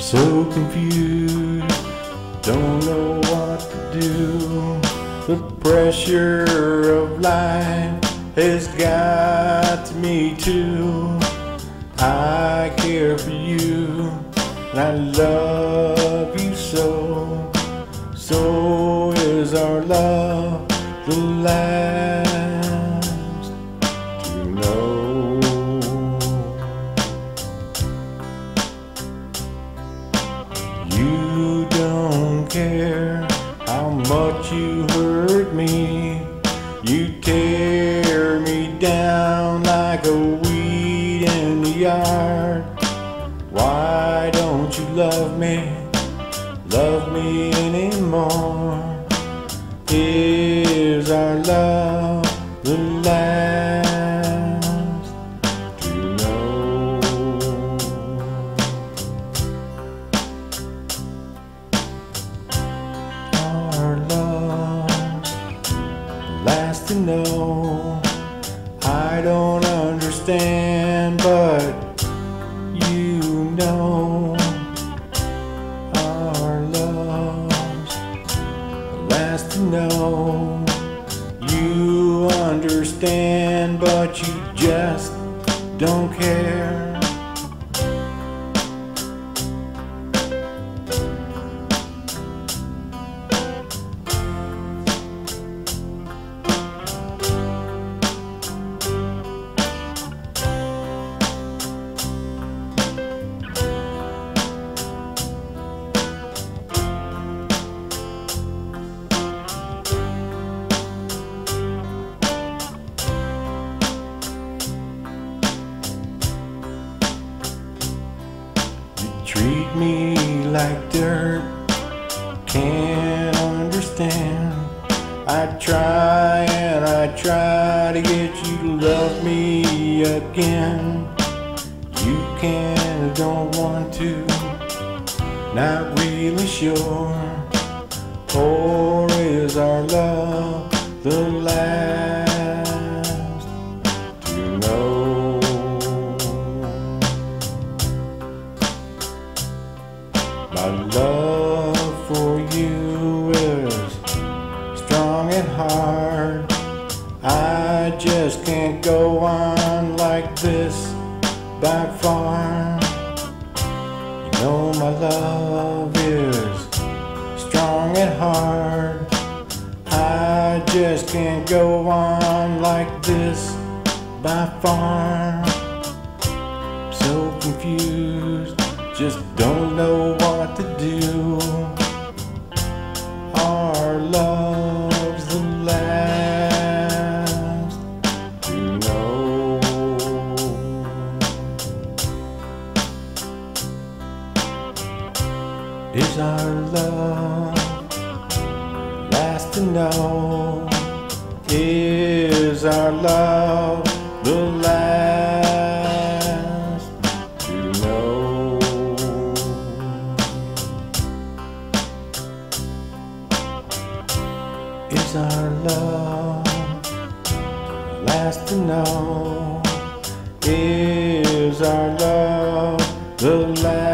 so confused, don't know what to do. The pressure of life has got me too. I care for you, and I love You don't care how much you hurt me. You tear me down like a weed in the yard. Why don't you love me? Love me anymore? Is our love the last know. I don't understand, but you know our love's last to know. You understand, but you just don't care. Like dirt, can't understand. I try and I try to get you to love me again. You can, don't want to, not really sure. Or is our love the last My love for you is strong and hard. I just can't go on like this by far. You know my love is strong and hard. I just can't go on like this by far so confused, just don't know what to do. Our love's the last to know. Is our love last to know? Is our love the last Is our love last to know? Is our love the last?